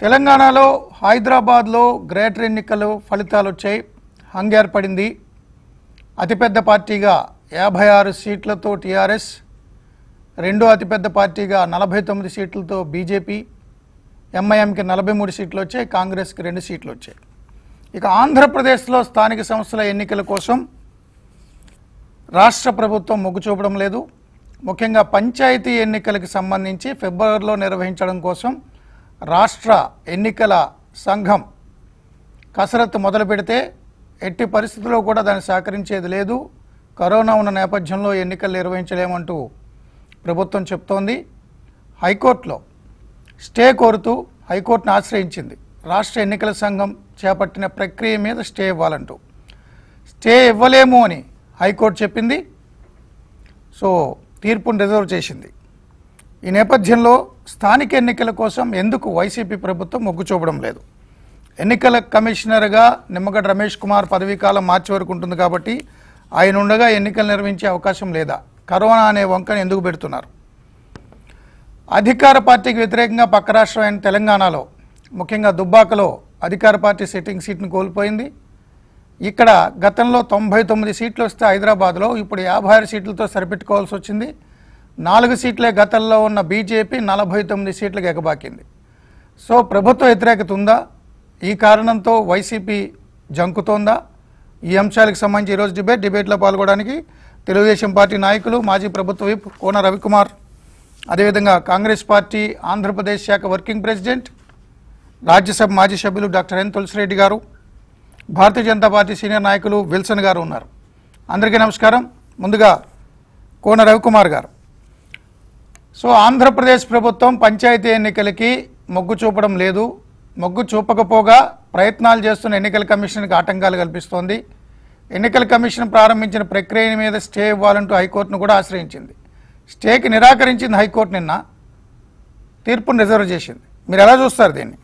తెలంగాణలో హైదరాబాద్లో గ్రేటర్ ఎన్నికలు ఫలితాలు వచ్చాయి. హంగేర్పడింది. అతిపెద్ద పార్టీగా యాభై ఆరు సీట్లతో టీఆర్ఎస్ రెండో అతిపెద్ద పార్టీగా నలభై తొమ్మిది సీట్లతో బీజేపీ ఎంఐఎంకి నలభై మూడు సీట్లు వచ్చాయి కాంగ్రెస్కి రెండు సీట్లు వచ్చాయి. ఇక ఆంధ్రప్రదేశ్లో స్థానిక సంస్థల ఎన్నికల కోసం రాష్ట్ర ప్రభుత్వం మొగ్గు చూపడం లేదు. ముఖ్యంగా పంచాయతీ ఎన్నికలకు సంబంధించి ఫిబ్రవరిలో నిర్వహించడం కోసం రాష్ట్ర ఎన్నికల సంఘం కసరత్తు మొదలు పెడితే ఎట్టి పరిస్థితుల్లో కూడా దాన్ని సహకరించేది లేదు. కరోనా ఉన్న నేపథ్యంలో ఎన్నికలు నిర్వహించలేమంటూ ప్రభుత్వం చెప్తోంది. హైకోర్టులో స్టే కోరుతూ హైకోర్టును ఆశ్రయించింది. రాష్ట్ర ఎన్నికల సంఘం చేపట్టిన ప్రక్రియ మీద స్టే ఇవ్వాలంటూ. స్టే ఇవ్వలేము అని హైకోర్టు చెప్పింది. సో తీర్పును రిజర్వ్ చేసింది. ఈ నేపథ్యంలో స్థానిక ఎన్నికల కోసం ఎందుకు వైసీపీ ప్రభుత్వం మొగ్గు చూపడం లేదు? ఎన్నికల కమిషనర్గా నిమ్మగడ్డ రమేష్ కుమార్ పదవీకాలం మార్చి వరకు ఉంటుంది కాబట్టి ఆయన ఉండగా ఎన్నికలు నిర్వహించే అవకాశం లేదా? కరోనా అనే వంకను ఎందుకు పెడుతున్నారు? అధికార పార్టీకి వ్యతిరేకంగా పక్క రాష్ట్రమైన తెలంగాణలో ముఖ్యంగా దుబ్బాకలో అధికార పార్టీ సిట్టింగ్ సీట్ను కోల్పోయింది. ఇక్కడ గతంలో తొంభై తొమ్మిది సీట్లు వస్తే హైదరాబాద్లో ఇప్పుడు యాభై ఆరు సీట్లతో సరిపెట్టుకోవాల్సి వచ్చింది. నాలుగు సీట్లే గతంలో ఉన్న బీజేపీ నలభై తొమ్మిది సీట్లకు ఎగబాకింది. సో ప్రభుత్వ వ్యతిరేకత ఉందా ఈ కారణంతో వైసీపీ జంకుతోందా? ఈ అంశాలకు సంబంధించి ఈరోజు డిబేట్ డిబేట్లో పాల్గొనడానికి తెలుగుదేశం పార్టీ నాయకులు మాజీ ప్రభుత్వ విప్ కోన రవికుమార్ అదేవిధంగా కాంగ్రెస్ పార్టీ ఆంధ్రప్రదేశ్ శాఖ వర్కింగ్ ప్రెసిడెంట్ రాజ్యసభ మాజీ సభ్యులు డాక్టర్ ఎన్ తులసిరెడ్డి గారు భారతీయ జనతా పార్టీ సీనియర్ నాయకులు విల్సన్ గారు ఉన్నారు. అందరికీ నమస్కారం. ముందుగా కోన రవికుమార్ గారు. సో ఆంధ్రప్రదేశ్ ప్రభుత్వం పంచాయతీ ఎన్నికలకి మొగ్గు చూపడం లేదు. మొగ్గు చూపకపోగా ప్రయత్నాలు చేస్తున్న ఎన్నికల కమిషన్కి ఆటంకాలు కల్పిస్తోంది. ఎన్నికల కమిషన్ ప్రారంభించిన ప్రక్రియ మీద స్టే ఇవ్వాలంటూ హైకోర్టును కూడా ఆశ్రయించింది. స్టేకి నిరాకరించింది హైకోర్టు నిన్న. తీర్పును రిజర్వ్ చేసింది. మీరు ఎలా చూస్తారు దీన్ని?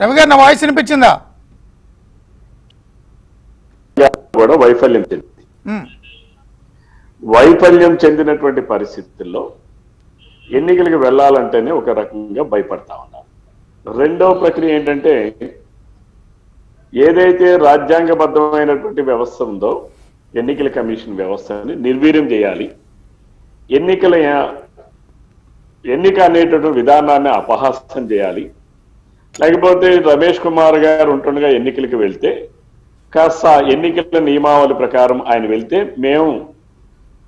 రవి గారు నా వాయిస్ వినిపించిందా? కూడా వైఫల్యం చెందింది. వైఫల్యం చెందినటువంటి పరిస్థితుల్లో ఎన్నికలకు వెళ్ళాలంటేనే ఒక రకంగా భయపడతా ఉన్నారు. రెండవ ప్రక్రియ ఏంటంటే ఏదైతే రాజ్యాంగబద్ధమైనటువంటి వ్యవస్థ ఉందో ఎన్నికల కమిషన్ వ్యవస్థని నిర్వీర్యం చేయాలి. ఎన్నికల ఎన్నిక అనేటటువంటి విధానాన్ని అపహాస్యం చేయాలి. లేకపోతే రమేష్ కుమార్ గారు ఉంటుండగా ఎన్నికలకు వెళ్తే కాస్త ఎన్నికల నియమావళి ప్రకారం ఆయన వెళ్తే మేము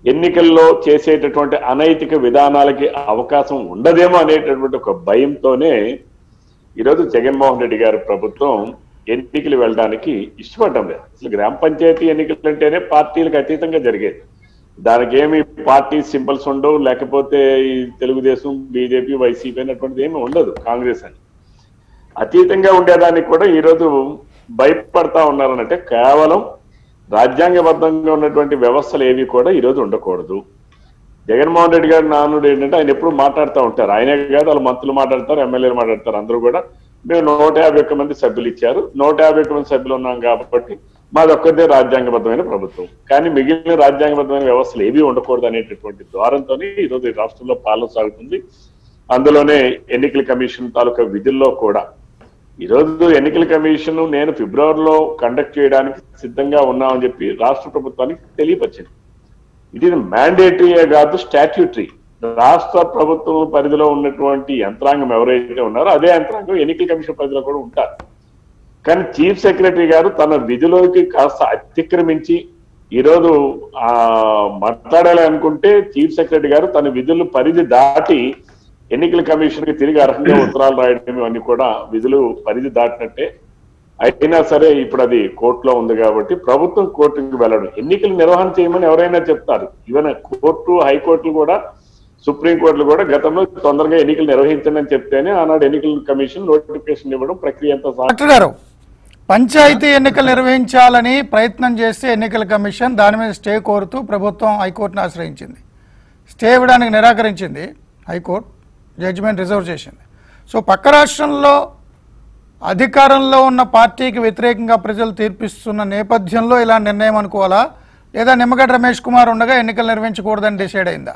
ఎన్నికల్లో చేసేటటువంటి అనైతిక విధానాలకి అవకాశం ఉండదేమో అనేటటువంటి ఒక భయంతోనే ఈరోజు జగన్మోహన్ రెడ్డి గారి ప్రభుత్వం ఎన్నికలు వెళ్ళడానికి ఇష్టపడడం లేదు. అసలు గ్రామ పంచాయతీ ఎన్నికలు అంటేనే పార్టీలకు అతీతంగా జరిగేది. దానికి ఏమి పార్టీ సింబల్స్ ఉండవు లేకపోతే ఈ తెలుగుదేశం బీజేపీ వైసీపీ అనేటువంటిది ఏమి ఉండదు కాంగ్రెస్ అని. అతీతంగా ఉండేదానికి కూడా ఈరోజు భయపడతా ఉన్నారనంటే కేవలం రాజ్యాంగబద్ధంగా ఉన్నటువంటి వ్యవస్థలు ఏవి కూడా ఈరోజు ఉండకూడదు. జగన్మోహన్ రెడ్డి గారి నానుడు ఏంటంటే ఆయన ఎప్పుడు మాట్లాడుతూ ఉంటారు. ఆయనే కాదు వాళ్ళు మంత్రులు మాట్లాడతారు ఎమ్మెల్యేలు మాట్లాడతారు అందరూ కూడా. మేము నూట యాభై ఒక్క మంది సభ్యులు ఇచ్చారు. నూట యాభై ఒక్క మంది సభ్యులు ఉన్నాం కాబట్టి మాది ఒక్కదే రాజ్యాంగబద్ధమైన ప్రభుత్వం. కానీ మిగిలిన రాజ్యాంగబద్ధమైన వ్యవస్థలు ఏవి ఉండకూడదు అనేటటువంటి ద్వారంతో ఈరోజు రాష్ట్రంలో పాలన సాగుతుంది. అందులోనే ఎన్నికల కమిషన్ తాలూకా విధుల్లో కూడా ఈరోజు ఎన్నికల కమిషన్ నేను ఫిబ్రవరిలో కండక్ట్ చేయడానికి సిద్ధంగా ఉన్నామని చెప్పి రాష్ట్ర ప్రభుత్వానికి తెలియపరిచింది. ఇది మ్యాండేటరీయే కాదు స్టాట్యూటరీ రాష్ట్ర ప్రభుత్వం పరిధిలో ఉన్నటువంటి యంత్రాంగం ఎవరైతే ఉన్నారో అదే యంత్రాంగం ఎన్నికల కమిషన్ పరిధిలో కూడా ఉంటారు. కానీ చీఫ్ సెక్రటరీ గారు తన విధిలోకి కాస్త అతిక్రమించి ఈరోజు ఆ మాట్లాడాలి అనుకుంటే చీఫ్ సెక్రటరీ గారు తన విధులు పరిధి దాటి ఎన్నికల కమిషన్కి తిరిగి అర్హంగా ఉత్తరాలు రాయడం ఇవన్నీ కూడా విధులు పరిధి దాటినట్టే. అయినా సరే ఇప్పుడు అది కోర్టులో ఉంది కాబట్టి ప్రభుత్వం కోర్టుకి వెళ్ళడం ఎన్నికలు నిర్వహణ చేయమని ఎవరైనా చెప్తారు. ఈవెన్ కోర్టు హైకోర్టులు కూడా సుప్రీంకోర్టులు కూడా గతంలో తొందరగా ఎన్నికలు నిర్వహించండి అని చెప్తేనే ఆనాడు ఎన్నికల కమిషన్ నోటిఫికేషన్ ఇవ్వడం ప్రక్రియ అంతా పంచాయతీ ఎన్నికలు నిర్వహించాలని ప్రయత్నం చేస్తే ఎన్నికల కమిషన్ దాని మీద స్టే కోరుతూ ప్రభుత్వం హైకోర్టును ఆశ్రయించింది. స్టే ఇవ్వడానికి నిరాకరించింది హైకోర్టు. జడ్జిమెంట్ రిజర్వ్ చేసింది. సో పక్క రాష్ట్రంలో అధికారంలో ఉన్న పార్టీకి వ్యతిరేకంగా ప్రజలు తీర్పిస్తున్న నేపథ్యంలో ఇలా నిర్ణయం అనుకోవాలా? లేదా నిమ్మగడ్డ రమేష్ కుమార్ ఉండగా ఎన్నికలు నిర్వహించకూడదని డిసైడ్ అయిందా?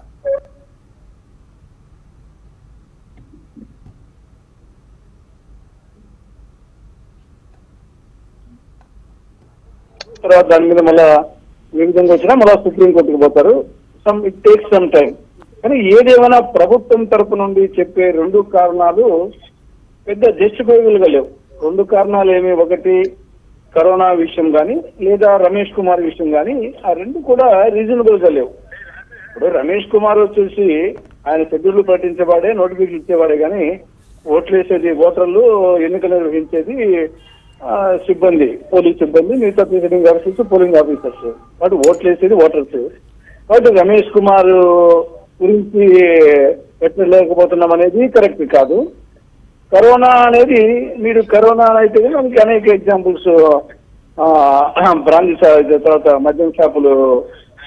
తర్వాత దాని మీద మళ్ళా ఏ విధంగా వచ్చినా మళ్ళా సుప్రీంకోర్టుకి పోతారు. Some it takes some time కానీ ఏదేమైనా ప్రభుత్వం తరపు నుండి చెప్పే రెండు కారణాలు పెద్ద జస్టిఫైబుల్గా లేవు. రెండు కారణాలు ఏమి? ఒకటి కరోనా విషయం కానీ లేదా రమేష్ కుమార్ విషయం కానీ ఆ రెండు కూడా రీజనబుల్గా లేవు. ఇప్పుడు రమేష్ కుమార్ వచ్చేసి ఆయన షెడ్యూల్ ప్రకటించేవాడే నోటిఫికేషన్ ఇచ్చేవాడే కానీ ఓట్లు వేసేది ఓటర్లు ఎన్నికలు నిర్వహించేది సిబ్బంది పోలీస్ సిబ్బంది మిగతా ప్రిసైడింగ్ ఆఫీసర్స్ పోలింగ్ ఆఫీసర్స్. వాటి ఓట్లు వేసేది ఓటర్స్. కాబట్టి రమేష్ కుమార్ గురించి ఎట్లా లేకపోతున్నాం అనేది కరెక్ట్ కాదు. కరోనా అనేది మీరు కరోనా అయితే మనకి అనేక ఎగ్జాంపుల్స్ బ్రాంచ్ తర్వాత మద్యం షాపులు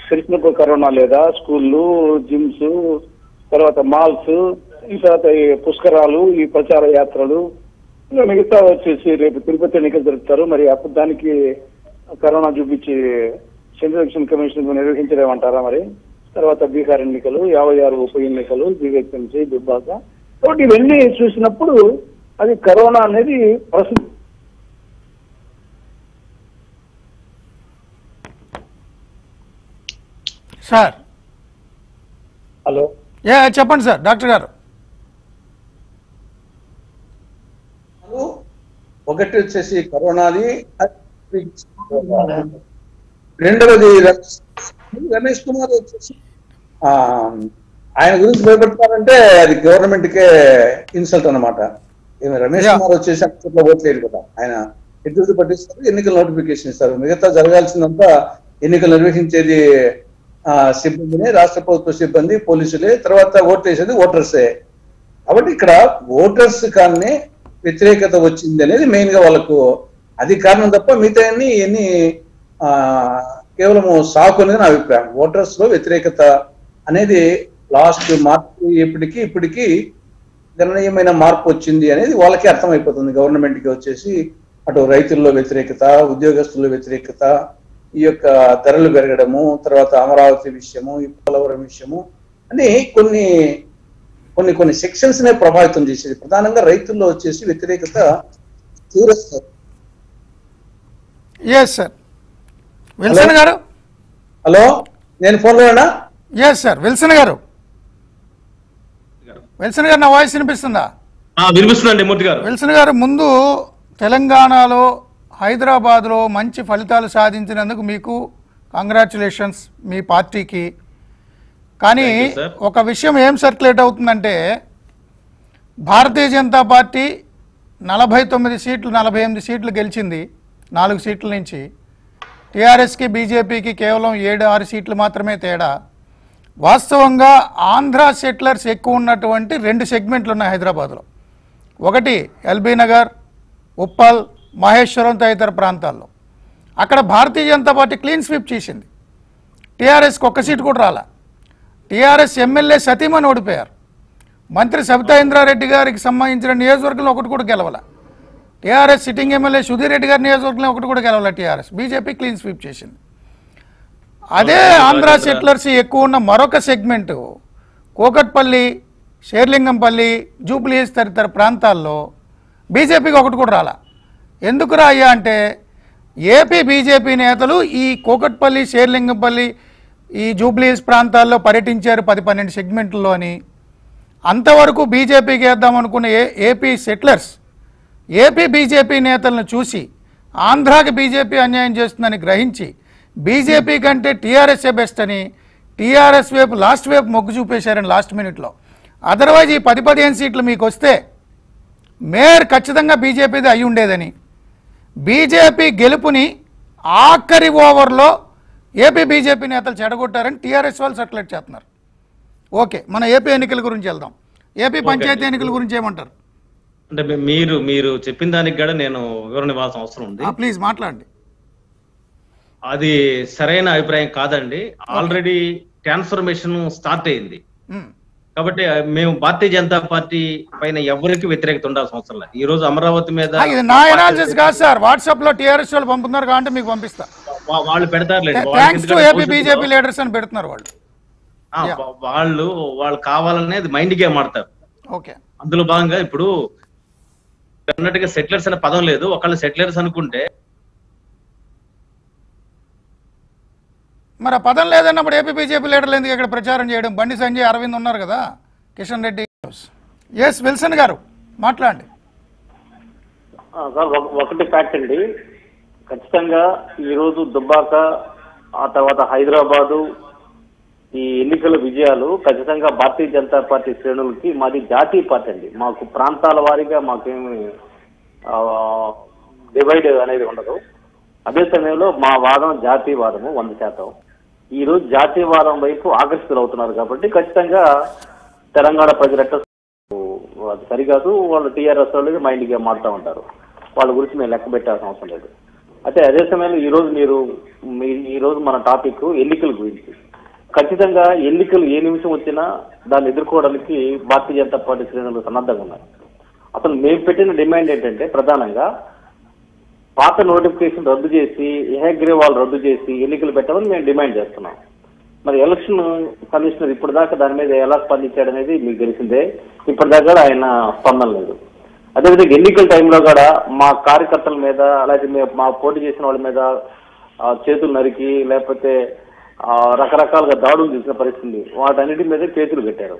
తెలిసినప్పుడు కరోనా లేదా స్కూళ్ళు జిమ్స్ తర్వాత మాల్స్ ఈ తర్వాత ఈ పుష్కరాలు ఈ ప్రచార యాత్రలు మిగతా వచ్చేసి రేపు తిరుపతి ఎన్నికలు జరుపుతారు. మరి అప్పుడు దానికి కరోనా చూపించి సెంట్రల్ ఎలక్షన్ కమిషన్ నిర్వహించలేమంటారా మరి? తర్వాత బీహార్ ఎన్నికలు యాభై ఆరు ఉప ఎన్నికలు జీవెక్సెన్సీ దుబ్బాక కాబట్టి ఇవన్నీ చూసినప్పుడు అది కరోనా అనేది ప్రస్తుతం సార్. హలో. ఏ చెప్పండి సార్ డాక్టర్ గారు. ఒకటి వచ్చేసి కరోనాది రెండవది రమేష్ రమేష్ కుమార్ వచ్చేసి ఆయన గురించి భయపడతారంటే అది గవర్నమెంట్ కే ఇన్సల్ట్ అన్నమాట. ఈమె రమేష్. కుమార్ వచ్చేసి అక్కడ ఓట్లేదు కదా. ఆయన ఎదురు పట్టిస్తారు ఎన్నికల నోటిఫికేషన్ ఇస్తారు. మిగతా జరగాల్సిందంతా ఎన్నికలు నిర్వహించేది ఆ, సిబ్బందిని రాష్ట్ర ప్రభుత్వ సిబ్బంది పోలీసులే తర్వాత ఓట్లు వేసేది ఓటర్సే. కాబట్టి ఇక్కడ ఓటర్స్ కానీ వ్యతిరేకత వచ్చింది అనేది మెయిన్గా వాళ్ళకు అది కారణం తప్ప మిగతా అన్ని ఎన్ని కేవలము సాకు అనేది నా అభిప్రాయం. ఓటర్స్లో వ్యతిరేకత అనేది లాస్ట్ మార్పు ఇప్పటికి ఇప్పటికి గణనీయమైన మార్పు వచ్చింది అనేది వాళ్ళకే అర్థమైపోతుంది. గవర్నమెంట్కి వచ్చేసి అటు రైతుల్లో వ్యతిరేకత ఉద్యోగస్తుల్లో వ్యతిరేకత ఈ యొక్క ధరలు పెరగడము తర్వాత అమరావతి విషయము ఈ పోలవరం విషయము అని కొన్ని కొన్ని కొన్ని సెక్షన్స్ నే ప్రభావితం చేసేది. ప్రధానంగా రైతుల్లో వచ్చేసి వ్యతిరేకత తీవ్రస్థాయి ఎస్ సార్ విల్సన్ గారు? హలో? నేను ఫోన్లోనా ఎస్ సార్ విల్సన్ గారు. విల్సన్ గారు నా వాయిస్ వినిపిస్తుందా? ఆ, వినిపిస్తుందండి మూర్తి గారు. విల్సన్ గారు ముందు తెలంగాణలో హైదరాబాద్లో మంచి ఫలితాలు సాధించినందుకు మీకు కంగ్రాచులేషన్స్ మీ పార్టీకి. కానీ. ఒక విషయం ఏం సర్క్యులేట్ అవుతుందంటే భారతీయ జనతా పార్టీ నలభై తొమ్మిది సీట్లు నలభై ఎనిమిది సీట్లు గెలిచింది నాలుగు సీట్ల నుంచి. టీఆర్ఎస్కి బీజేపీకి కేవలం ఏడు ఆరు సీట్లు మాత్రమే తేడా. వాస్తవంగా ఆంధ్ర సెటిలర్స్ ఎక్కువ ఉన్నటువంటి రెండు సెగ్మెంట్లు ఉన్నాయి హైదరాబాద్లో. ఒకటి ఎల్బీ నగర్ ఉప్పల్ మహేశ్వరం తదితర ప్రాంతాల్లో. అక్కడ Bharatiya Janata party clean sweep చేసింది. టీఆర్ఎస్కి ఒక్క సీటు కూడా రాలా. టీఆర్ఎస్ ఎమ్మెల్యే సతీమణి ఓడిపోయారు. మంత్రి సబితా ఇంద్రారెడ్డి గారికి సంబంధించిన నియోజకవర్గంలో ఒకటి కూడా గెలవలే. TRS sitting MLA Sudheer Reddy గారి నియోజకవర్గంలో ఒకటి కూడా గెలవాల టీఆర్ఎస్. బీజేపీ క్లీన్ స్వీప్ చేసింది. అదే ఆంధ్ర సెటిలర్స్ ఎక్కువ ఉన్న మరొక సెగ్మెంట్ కోకట్పల్లి షేర్లింగంపల్లి జూబ్లీస్ తదితర ప్రాంతాల్లో బీజేపీకి ఒకటి కూడా రాలా. ఎందుకు రాయ్యా అంటే ఏపీ బీజేపీ నేతలు ఈ కోకట్పల్లి షేర్లింగంపల్లి ఈ జూబ్లీస్ ప్రాంతాల్లో పర్యటించారు పది పన్నెండు సెగ్మెంట్లలోని అంతవరకు బీజేపీకి వేద్దాం అనుకున్న ఏ ఏపీ సెటిలర్స్ ఏపీ బీజేపీ నేతలను చూసి ఆంధ్రాకి బీజేపీ అన్యాయం చేస్తుందని గ్రహించి బీజేపీ కంటే టీఆర్ఎస్ఏ బెస్ట్ అని టీఆర్ఎస్ వైపు లాస్ట్ వైపు మొగ్గు చూపేశారని లాస్ట్ మినిట్లో. అదర్వైజ్ ఈ పది పదిహేను సీట్లు మీకు వస్తే మేయర్ ఖచ్చితంగా బీజేపీది అయి ఉండేదని. బీజేపీ గెలుపుని ఆఖరి ఓవర్లో ఏపీ బీజేపీ నేతలు చెడగొట్టారని టీఆర్ఎస్ వాళ్ళు సర్క్యులేట్ చేస్తున్నారు. ఓకే మన ఏపీ ఎన్నికల గురించి వెళ్దాం. ఏపీ పంచాయతీ ఎన్నికల గురించి ఏమంటారు? అంటే మీరు మీరు చెప్పిన దానికి కూడా నేను వివరణ ఇవ్వాల్సిన అవసరం ఉంది. ప్లీజ్ మాట్లాడండి. అది సరైన అభిప్రాయం కాదండి. ఆల్రెడీ ట్రాన్స్ఫర్మేషన్ స్టార్ట్ అయింది. కాబట్టి మేము భారతీయ జనతా పార్టీ పైన ఎవరికి వ్యతిరేకత ఉండాల్సిన అవసరం లేదు. ఈ రోజు అమరావతి మీద ఆ, ఇది నా ఎనాలిసిస్ కాదు సార్. వాట్సాప్లో టీఆర్ఎస్ వాళ్ళు పంపుతున్నారు కాబట్టి మీకు పంపిస్తా. వాళ్ళు పెడతారు ఏపీ బీజేపీ లీడర్స్ అని పెడుతున్నారు వాళ్ళు. వాళ్ళు వాళ్ళు కావాలనేది మైండ్ గేమ్ ఆడతారు ఓకే అందులో భాగంగా ఇప్పుడు అన్నట్టుగా సెటిలర్స్ అనే పదం లేదు. ఒకళ్ళు సెటిలర్స్ అనుకుంటే మరి ఆ పదం లేదన్నప్పుడు ఏపీ బీజేపీ లీడర్లు ఎందుకు ఇక్కడ ప్రచారం చేయడం? బండి సంజయ్ అరవింద్ ఉన్నారు కదా కిషన్ రెడ్డి. ఎస్ విల్సన్ గారు మాట్లాడండి. ఆ, సార్ ఒక- ఒకటి ఫ్యాక్ట్ అండి. ఖచ్చితంగా ఈ రోజు దుబ్బాక ఆ తర్వాత హైదరాబాదు ఈ ఎన్నికల విజయాలు ఖచ్చితంగా భారతీయ జనతా పార్టీ శ్రేణులకి మాది జాతీయ పార్టీ అండి. మాకు ప్రాంతాల వారీగా మాకేమి డివైడ్ అనేది ఉండదు. అదే సమయంలో మా వాదం జాతీయవాదము వంద శాతం. ఈ రోజు జాతీయవాదం వైపు ఆకర్షితులు అవుతున్నారు కాబట్టి ఖచ్చితంగా తెలంగాణ ప్రజలంటే అది సరికాదు. వాళ్ళు టీఆర్ఎస్ వాళ్ళు మైండ్గా గేమ్ ఉంటారు. వాళ్ళ గురించి మేము లెక్క పెట్టాల్సిన అవసరం లేదు. అయితే అదే సమయంలో ఈరోజు మీరు మీ ఈ రోజు మన టాపిక్ ఎన్నికల గురించి. ఖచ్చితంగా ఎన్నికలు ఏ నిమిషం వచ్చినా దాన్ని ఎదుర్కోవడానికి భారతీయ జనతా పార్టీ శ్రేణులు సన్నద్ధంగా ఉన్నారు. అసలు మేము పెట్టిన డిమాండ్ ఏంటంటే ప్రధానంగా పాత నోటిఫికేషన్ రద్దు చేసి ఏహగ్రీవాల్ రద్దు చేసి ఎన్నికలు పెట్టమని మేము డిమాండ్ చేస్తున్నాం. మరి ఎలక్షన్ కమిషనర్ ఇప్పటిదాకా దాని మీద ఎలా స్పందించాడు అనేది మీకు తెలిసిందే. ఇప్పటిదాకా ఆయన స్పందన లేదు. అదేవిధంగా ఎన్నికల టైంలో కూడా మా కార్యకర్తల మీద అలాగే మా పోటీ చేసిన వాళ్ళ మీద చేతులు నరికి లేకపోతే రకరకాలుగా దాడులు చేసిన పరిస్థితి వాటన్నిటి మీద చేతులు పెట్టారు.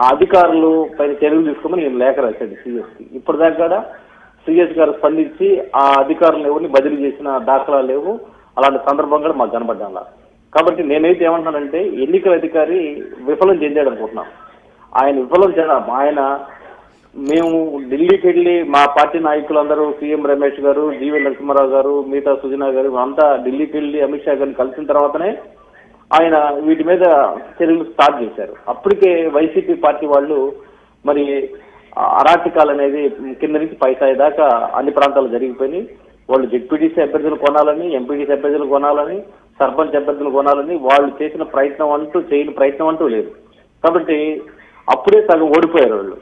ఆ అధికారులు పైన చర్యలు తీసుకోమని నేను లేఖ రాశాడు సిఎస్కి. ఇప్పటిదాకా కూడా సిఎస్ గారు స్పందించి ఆ అధికారులు ఎవరిని బదిలీ చేసిన దాఖలాలు లేవు. అలాంటి సందర్భం కూడా మాకు కనబడ్డాల. కాబట్టి నేనైతే ఏమంటున్నానంటే ఎన్నికల అధికారి విఫలం చెందాడు అనుకుంటున్నాం. ఆయన విఫలం చెందాం? ఆయన మేము ఢిల్లీకి వెళ్ళి మా పార్టీ నాయకులందరూ సీఎం రమేష్ గారు జీవీ నరసింహారావు గారు మిగతా సుజనా గారు అంతా ఢిల్లీకి వెళ్ళి అమిత్ షా గారిని కలిసిన తర్వాతనే ఆయన వీటి మీద చర్యలు స్టార్ట్ చేశారు. అప్పటికే వైసీపీ పార్టీ వాళ్ళు మరి అరాచకాలు అనేది కింద నుంచి పై దాకా అన్ని ప్రాంతాలు జరిగిపోయినాయి. వాళ్ళు జెడ్పీటీసీ అభ్యర్థులు కొనాలని ఎంపీటీసీ అభ్యర్థులు కొనాలని సర్పంచ్ అభ్యర్థులు కొనాలని వాళ్ళు చేసిన ప్రయత్నం అంటూ చేయని ప్రయత్నం అంటూ లేదు. కాబట్టి అప్పుడే సగం ఓడిపోయారు వాళ్ళు.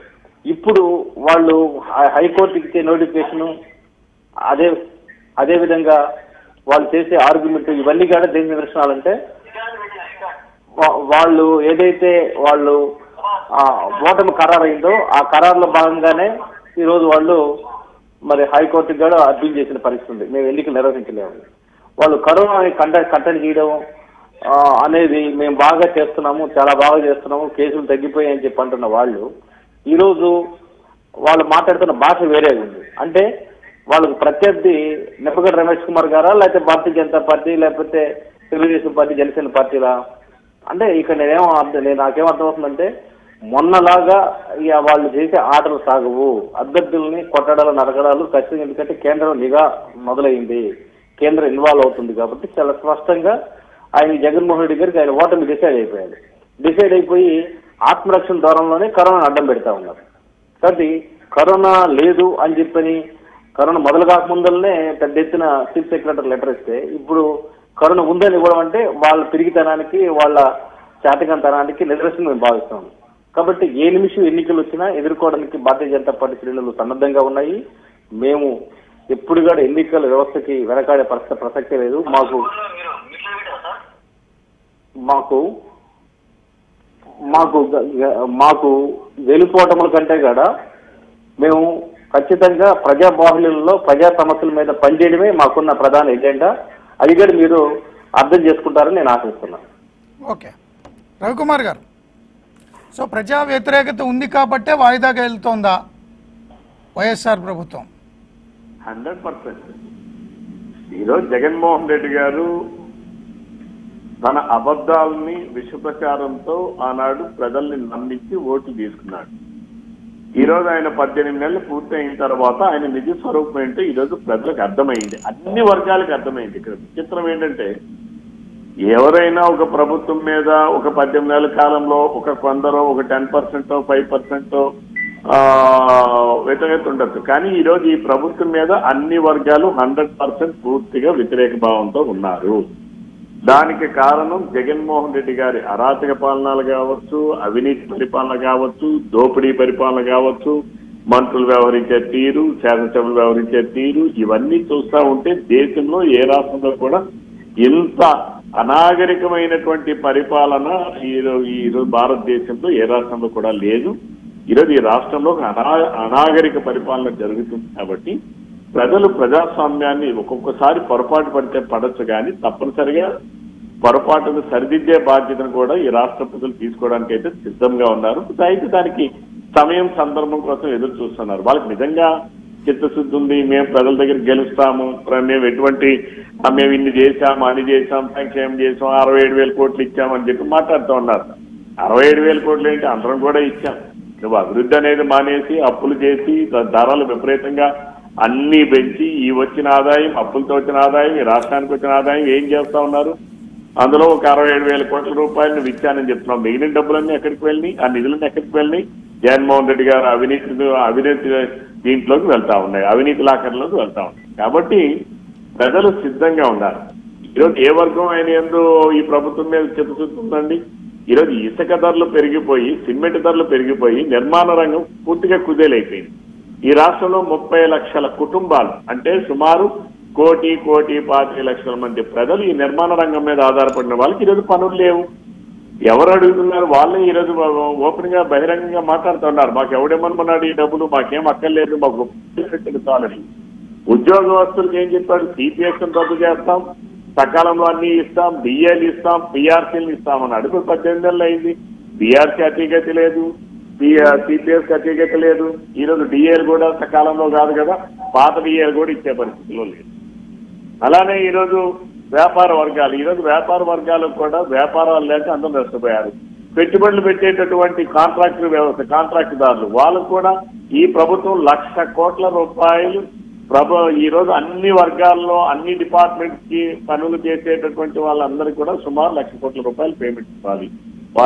ఇప్పుడు వాళ్ళు హై- ఇచ్చే నోటిఫికేషన్ అదే అదే విధంగా వాళ్ళు చేసే ఆర్గ్యుమెంట్ ఇవన్నీ కూడా దేని నిదర్శనాలంటే వాళ్ళు ఏదైతే వాళ్ళు ఓటమి ఖరారైందో ఆ ఖరారులో భాగంగానే ఈరోజు వాళ్ళు మరి హైకోర్టుకి కూడా అప్పీల్ చేసిన పరిస్థితి ఉంది. మేము ఎన్నికలు నిర్వహించలేము. వాళ్ళు కరోనాని కంట కంటెంట్ చేయడం అనేది మేము బాగా చేస్తున్నాము చాలా బాగా చేస్తున్నాము కేసులు తగ్గిపోయాయని చెప్పి అంటున్న వాళ్ళు ఈరోజు వాళ్ళు మాట్లాడుతున్న భాష వేరే ఉంది. అంటే వాళ్ళకు ప్రత్యర్థి నిప్పగడ్డ రమేష్ కుమార్ గారా లేకపోతే భారతీయ జనతా పార్టీ లేకపోతే తెలుగుదేశం పార్టీ జనసేన పార్టీలా? అంటే ఇక్కడ నేనేమో అర్థం నేను నాకేం అర్థమవుతుందంటే మొన్నలాగా ఇక వాళ్ళు చేసే ఆటలు సాగవు. అభ్యర్థుల్ని కొట్టడాలు నరకడాలు ఖచ్చితంగా ఎందుకంటే కేంద్రం నిఘా మొదలైంది. కేంద్రం ఇన్వాల్వ్ అవుతుంది కాబట్టి చాలా స్పష్టంగా ఆయన జగన్మోహన్ రెడ్డి గారికి ఆయన ఓటమి డిసైడ్ అయిపోయాడు. డిసైడ్ అయిపోయి ఆత్మరక్షణ దూరంలోనే కరోనా అడ్డం పెడతా ఉన్నారు. కాబట్టి కరోనా లేదు అని చెప్పని కరోనా మొదలు కాకముందలనే పెద్ద ఎత్తున చీఫ్ సెక్రటరీ లెటర్ ఇస్తే ఇప్పుడు కరుణ ఉందని ఇవ్వడం అంటే వాళ్ళ పిరిగితనానికి వాళ్ళ చేతకంతనానికి నిదర్శనం మేము భావిస్తాం కాబట్టి ఏ నిమిషం ఎన్నికలు వచ్చినా ఎదుర్కోవడానికి భారతీయ జనతా పార్టీ శ్రేణులు సన్నద్ధంగా ఉన్నాయి. మేము ఎప్పుడు కూడా ఎన్నికల వ్యవస్థకి వెనకాడే ప్రసక్తి ప్రసక్తే లేదు. మాకు మాకు మాకు మాకు గెలుపోవటముల కంటే కూడా మేము ఖచ్చితంగా ప్రజా బాహుళ్యంలో ప్రజా సమస్యల మీద పనిచేయడమే మాకున్న ప్రధాన ఎజెండా. అది కూడా మీరు అర్థం చేసుకుంటారని నేను ఆశిస్తున్నాను. ఓకే. రవికుమార్ గారు సో ప్రజా వ్యతిరేకత ఉంది కాబట్టే వాయిదాగా వెళ్తోందా వైఎస్ఆర్ ప్రభుత్వం? Hundred percent. ఈరోజు జగన్మోహన్ రెడ్డి గారు తన అబద్ధాలని విష ప్రచారంతో ఆనాడు ప్రజల్ని నమ్మించి ఓట్లు తీసుకున్నాడు. ఈ రోజు ఆయన పద్దెనిమిది నెలలు పూర్తయిన తర్వాత ఆయన నిజ స్వరూపం ఏంటో ఈ రోజు ప్రజలకు అర్థమైంది. అన్ని వర్గాలకు అర్థమైంది. ఇక్కడ విచిత్రం ఏంటంటే ఎవరైనా ఒక ప్రభుత్వం మీద ఒక పద్దెనిమిది నెలల కాలంలో ఒక కొందరు ఒక టెన్ పర్సెంట్ ఫైవ్ పర్సెంట్ వ్యతిరేకత ఉండొచ్చు. కానీ ఈ రోజు ఈ ప్రభుత్వం మీద అన్ని వర్గాలు హండ్రెడ్ పర్సెంట్ పూర్తిగా వ్యతిరేక భావంతో ఉన్నారు. దానికి కారణం జగన్మోహన్ రెడ్డి గారి అరాచక పాలనలు కావచ్చు అవినీతి పరిపాలన కావచ్చు దోపిడీ పరిపాలన కావచ్చు మంత్రులు వ్యవహరించే తీరు శాసనసభలు వ్యవహరించే తీరు ఇవన్నీ చూస్తా ఉంటే దేశంలో ఏ రాష్ట్రంలో కూడా ఇంత అనాగరికమైనటువంటి పరిపాలన ఈరోజు ఈరోజు భారతదేశంలో ఏ రాష్ట్రంలో కూడా లేదు. ఈరోజు ఈ రాష్ట్రంలో అనా అనాగరిక పరిపాలన జరుగుతుంది కాబట్టి ప్రజలు ప్రజాస్వామ్యాన్ని ఒక్కొక్కసారి పొరపాటు పడితే పడచ్చు కానీ తప్పనిసరిగా పొరపాటును సరిదిద్దే బాధ్యతను కూడా ఈ రాష్ట్ర ప్రజలు తీసుకోవడానికి అయితే సిద్ధంగా ఉన్నారు. అయితే దానికి సమయం సందర్భం కోసం ఎదురు చూస్తున్నారు. వాళ్ళకి నిజంగా చిత్తశుద్ధి ఉంది. మేము ప్రజల దగ్గర గెలుస్తాము. మేము ఎటువంటి మేము ఇన్ని చేశాం అని చేశాం సంక్షేమం చేశాం అరవై ఏడు వేల కోట్లు ఇచ్చామని చెప్పి మాట్లాడుతూ ఉన్నారు. అరవై ఏడు వేల కోట్లు ఏంటి? అందరం కూడా ఇచ్చాం. నువ్వు అభివృద్ధి అనేది మానేసి అప్పులు చేసి ధరలు విపరీతంగా అన్ని పెంచి ఈ వచ్చిన ఆదాయం అప్పులతో వచ్చిన ఆదాయం ఈ రాష్ట్రానికి వచ్చిన ఆదాయం ఏం చేస్తా ఉన్నారు? అందులో ఒక అరవై ఏడు వేల కోట్ల రూపాయలు విచ్చానని చెప్తున్నాం. మిగిలిన డబ్బులన్నీ ఎక్కడికి వెళ్ళినాయి? ఆ నిధులన్నీ ఎక్కడికి వెళ్ళినాయి? జగన్మోహన్ రెడ్డి గారు అవినీతి అవినీతి దీంట్లోకి వెళ్తా ఉన్నాయి. అవినీతి లాకర్లోకి వెళ్తా ఉన్నాయి. కాబట్టి ప్రజలు సిద్ధంగా ఉన్నారు. ఈరోజు ఏ వర్గం అయిన ఎందు ఈ ప్రభుత్వం మీద చిత్తశుద్ధి ఉందండి ఈరోజు ఇసుక ధరలు పెరిగిపోయి సిమెంట్ ధరలు పెరిగిపోయి నిర్మాణ రంగం పూర్తిగా కుదేలైపోయింది. ఈ రాష్ట్రంలో ముప్పై లక్షల కుటుంబాలు అంటే సుమారు కోటి కోటి పాతిక లక్షల మంది ప్రజలు ఈ నిర్మాణ రంగం మీద ఆధారపడిన వాళ్ళకి ఈరోజు పనులు లేవు. ఎవరు అడుగుతున్నారు? వాళ్ళే ఈరోజు ఓపెన్గా బహిరంగంగా మాట్లాడుతున్నారు మాకు ఎవడేమనుకున్నాడు ఈ డబ్బులు? మాకేం అక్కర్లేదు. మాకు గొప్ప ఉద్యోగ వస్తులకు ఏం చెప్పాడు? సిపిఎస్ రద్దు చేస్తాం సకాలంలో అన్ని ఇస్తాం బిఏలు ఇస్తాం పిఆర్సీలు ఇస్తాం అన్నాడు ఇప్పుడు పద్దెనిమిది నెలలు అయింది. పిఆర్సీ అతిగతి లేదు. సిపిఎస్ అతిగతి లేదు. ఈరోజు డిఏలు కూడా సకాలంలో కాదు కదా పాత డిఏలు కూడా ఇచ్చే పరిస్థితిలో లేదు. అలానే ఈరోజు వ్యాపార వర్గాలు ఈరోజు వ్యాపార వర్గాలకు కూడా వ్యాపారాలు లేక అందరూ నష్టపోయారు. పెట్టుబడులు పెట్టేటటువంటి కాంట్రాక్ట్ వ్యవస్థ కాంట్రాక్ట్ దారులు వాళ్ళకు కూడా ఈ ప్రభుత్వం లక్ష కోట్ల రూపాయలు ప్రభు ఈ రోజు అన్ని వర్గాల్లో అన్ని డిపార్ట్మెంట్స్కి పనులు చేసేటటువంటి వాళ్ళందరికీ కూడా సుమారు లక్ష కోట్ల రూపాయలు పేమెంట్ ఇవ్వాలి.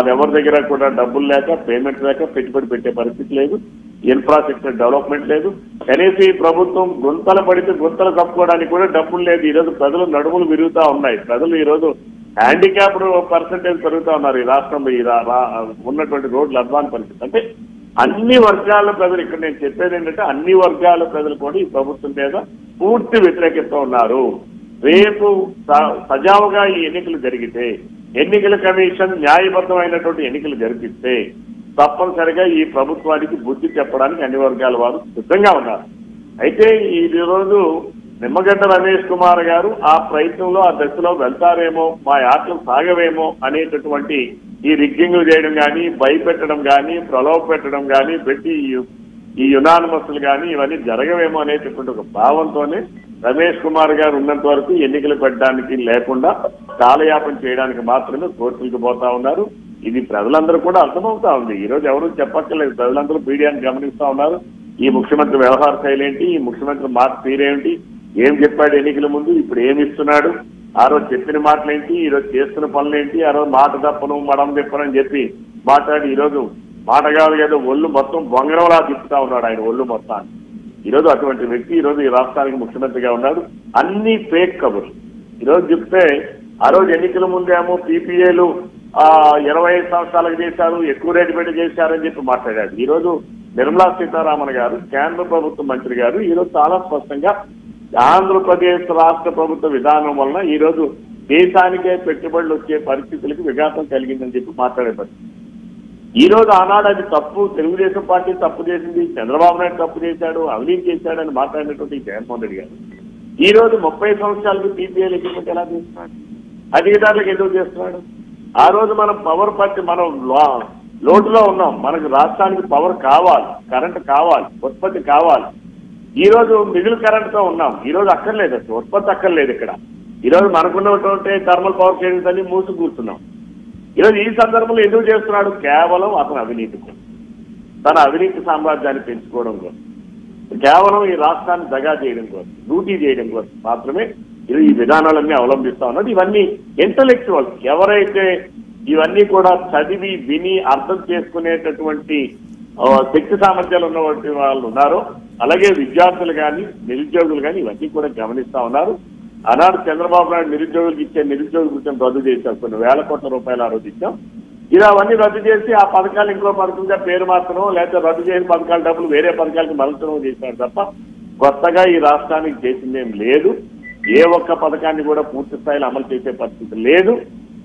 ఎవరి దగ్గర కూడా డబ్బులు లేక పేమెంట్ లేక పెట్టుబడి పెట్టే పరిస్థితి లేదు. ఇన్ఫ్రాస్ట్రక్చర్ డెవలప్మెంట్ లేదు. కనీసం ఈ ప్రభుత్వం గుంతలు పడితే గుంతలు కప్పుకోవడానికి కూడా డబ్బులు లేదు. ఈ రోజు ప్రజలు నడుములు విరుగుతా ఉన్నాయి. ప్రజలు ఈ రోజు హ్యాండిక్యాప్డ్ పర్సంటేజ్ పెరుగుతా ఉన్నారు. ఈ రాష్ట్రంలో ఈ రా- ఉన్నటువంటి రోడ్లు అధ్వాన పరిస్థితి. అంటే అన్ని వర్గాల ప్రజలు ఇక్కడ నేను చెప్పేది ఏంటంటే అన్ని వర్గాల ప్రజలు కూడా ఈ ప్రభుత్వం మీద పూర్తి వ్యతిరేకిస్తూ ఉన్నారు. రేపు స- సజావుగా ఈ ఎన్నికలు జరిగితే ఎన్నికల కమిషన్ న్యాయబద్ధమైనటువంటి ఎన్నికలు జరిపిస్తే తప్పనిసరిగా ఈ ప్రభుత్వానికి బుద్ధి చెప్పడానికి అన్ని వర్గాల వారు సిద్ధంగా ఉన్నారు. అయితే ఈ రోజు నిమ్మగడ్డ రమేష్ కుమార్ గారు ఆ ప్రయత్నంలో ఆ దశలో వెళ్తారేమో మా ఆటలు సాగవేమో అనేటటువంటి ఈ రిగ్గింగ్లు చేయడం కానీ భయపెట్టడం కానీ ప్రలోభ పెట్టడం కానీ పెట్టి ఈ- ఈ యునానిమస్లు కానీ ఇవన్నీ జరగవేమో అనేటటువంటి ఒక భావంతోనే రమేష్ కుమార్ గారు ఉన్నంత వరకు ఎన్నికలు పెట్టడానికి లేకుండా కాలయాపన చేయడానికి మాత్రమే కోర్టులకు పోతా ఉన్నారు. ఇది ప్రజలందరూ కూడా అర్థమవుతా ఉంది. ఈ రోజు ఎవరు చెప్పక్కర్లేదు. ప్రజలందరూ మీడియాను గమనిస్తా ఉన్నారు. ఈ ముఖ్యమంత్రి వ్యవహార శైలి ఏంటి? ఈ ముఖ్యమంత్రి మాట తీరేమిటి ఏం చెప్పాడు ఎన్నికల ముందు? ఇప్పుడు ఏమి ఇస్తున్నాడు? ఆ రోజు చెప్పిన మాటలేంటి? ఈ రోజు చేస్తున్న పనులేంటి? ఆ రోజు మాట తప్పను మడం తిప్పను అని చెప్పి మాట్లాడి ఈ రోజు మాట కాదు కదా ఒళ్ళు మొత్తం బొంగరంలా తిప్పుతా ఉన్నాడు ఆయన ఒళ్ళు మొత్తాన్ని. ఈ రోజు అటువంటి వ్యక్తి ఈ రోజు ఈ రాష్ట్రానికి ముఖ్యమంత్రిగా ఉన్నాడు. అన్ని ఫేక్ కబుర్లు ఈ రోజు చెప్తే ఆ రోజు ఎన్నికల ముందేమో పీపీఏలు ఆ ఇరవై ఐదు సంవత్సరాలకు చేశారు ఎక్కువ రేటు పెట్టి చేశారని చెప్పి మాట్లాడారు. ఈ రోజు నిర్మలా సీతారామన్ గారు కేంద్ర ప్రభుత్వ మంత్రి గారు ఈ రోజు చాలా స్పష్టంగా ఆంధ్రప్రదేశ్ రాష్ట్ర ప్రభుత్వ విధానం వలన ఈ రోజు దేశానికే పెట్టుబడులు వచ్చే పరిస్థితులకు విఘాతం కలిగిందని చెప్పి మాట్లాడే పరిస్థితి ఈ రోజు ఆనాడు అది తప్పు తెలుగుదేశం పార్టీ తప్పు చేసింది చంద్రబాబు నాయుడు తప్పు చేశాడు అవినీతి చేశాడని మాట్లాడినటువంటి జగన్మోహన్ రెడ్డి గారు. ఈ రోజు ముప్పై సంవత్సరాలకు పీపీఐ అగ్రిమెంట్ ఎలా చేస్తున్నాడు? అధికారులకు ఎందుకు చేస్తున్నాడు? ఆ రోజు మనం పవర్ పట్టి మనం లోటులో ఉన్నాం. మనకు రాష్ట్రానికి పవర్ కావాలి కరెంట్ కావాలి ఉత్పత్తి కావాలి. ఈ రోజు మిడిల్ కరెంట్తో ఉన్నాం. ఈ రోజు అక్కర్లేదు అసలు ఉత్పత్తి అక్కర్లేదు ఇక్కడ. ఈ రోజు మనకున్నటువంటి థర్మల్ పవర్ స్టేషన్స్ అన్ని మూసి కూర్చున్నాం. ఈరోజు ఈ సందర్భంలో ఎందుకు చేస్తున్నాడు? కేవలం అతను అవినీతి కోసం. తన అవినీతి సామ్రాజ్యాన్ని పెంచుకోవడం కోసం. కేవలం ఈ రాష్ట్రాన్ని దగా చేయడం కోసం డ్యూటీ చేయడం కోసం మాత్రమే ఇది ఈ విధానాలన్నీ అవలంబిస్తా ఉన్నది. ఇవన్నీ ఇంటలెక్చువల్స్ ఎవరైతే ఇవన్నీ కూడా చదివి విని అర్థం చేసుకునేటటువంటి శక్తి సామర్థ్యాలు ఉన్నటువంటి వాళ్ళు ఉన్నారో అలాగే విద్యార్థులు కానీ నిరుద్యోగులు కానీ ఇవన్నీ కూడా గమనిస్తా ఉన్నారు. ఆనాడు చంద్రబాబు నాయుడు నిరుద్యోగులకు ఇచ్చే నిరుద్యోగ వృత్తిని రద్దు చేశాం కొన్ని వేల కోట్ల రూపాయలు ఆ రోజు ఇచ్చాం ఇలా అవన్నీ రద్దు చేసి ఆ పథకాలు ఇంకో పథకంగా పేరు మార్చడం లేకపోతే రద్దు చేసిన పథకాల డబ్బులు వేరే పథకాలకి మరల్చడం చేశారు తప్ప కొత్తగా ఈ రాష్ట్రానికి చేసిందేం లేదు. ఏ ఒక్క పథకాన్ని కూడా పూర్తి స్థాయిలో అమలు చేసే పరిస్థితి లేదు.